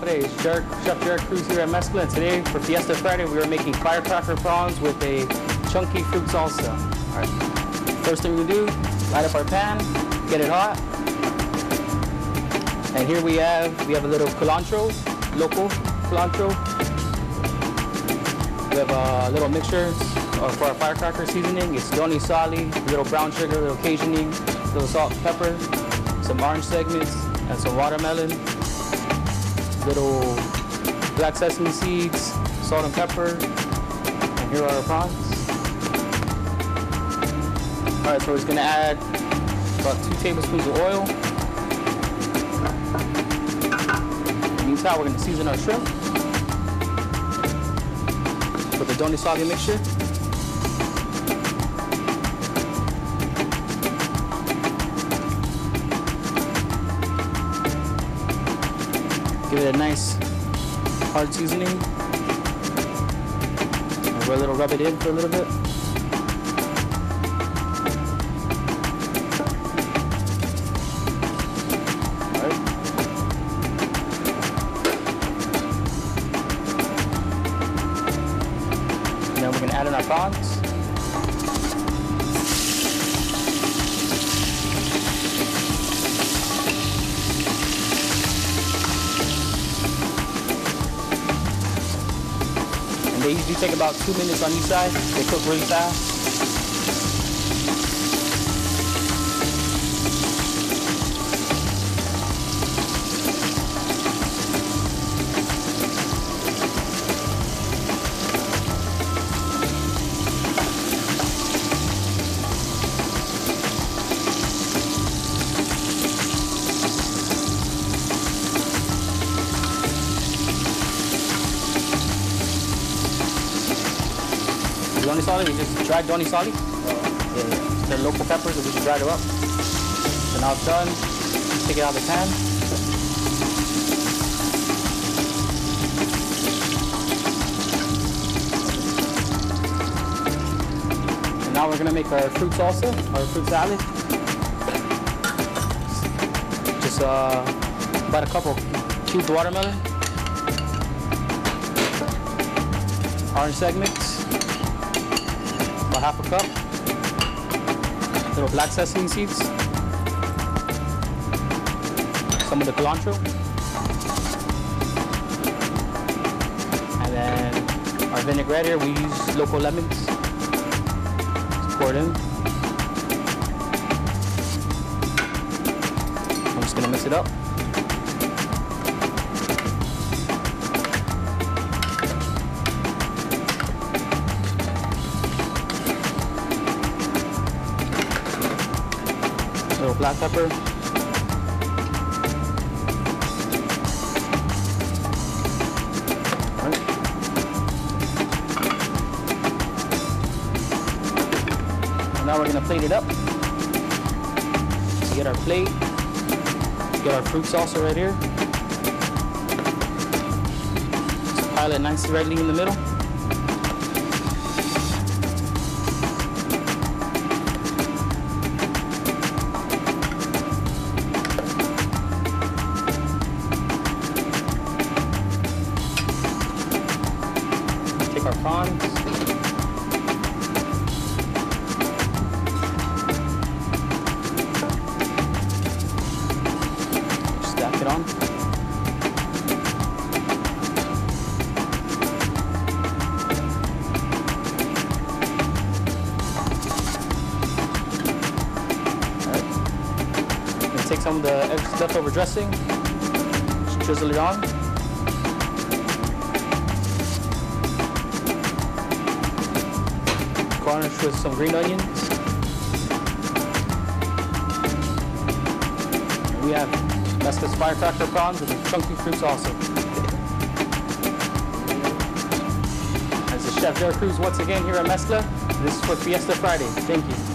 Today is Jared, Chef Jared Cruz here at Meskla, and today for Fiesta Friday we are making firecracker prawns with a chunky fruit salsa. All right. First thing we do, light up our pan, get it hot. And here we have we have a little cilantro, local cilantro. We have a little mixture for our firecracker seasoning. It's doni sali, a little brown sugar, a little Cajun, little salt, pepper, some orange segments, and some watermelon little black sesame seeds, salt and pepper, and here are our prawns. All right, so we're just gonna add about two tablespoons of oil. Meantime, we're gonna season our shrimp with the doni sali mixture. A nice hard seasoning. And we'll little rub it in for a little bit. Then we're gonna add in our prawns. Usually take about two minutes on each side. They cook really fast. Doni sali, we just dried doni. Yeah, yeah. They're local peppers, we just dried them up. So now it's done. Take it out of the pan. And now we're gonna make our fruit salsa, our fruit salad. Just uh, about a couple cubed watermelon, orange segments, about half a cup. Little black sesame seeds. Some of the cilantro. And then our vinaigrette here, we use local lemons. Just pour it in. I'm just gonna mix it up. Pepper. Alright. And now we're gonna plate it up. Get our plate, get our fruit salsa right here. Just pile it nicely rightly in the middle. Take our prawns. Stack it on. Take some of the leftover dressing, just drizzle it on. Garnish with some green onions. We have Meskla's firecracker prawns the chunky fruits also. As the chef Jared Cruz once again here at Meskla, this is for Fiesta Friday. Thank you.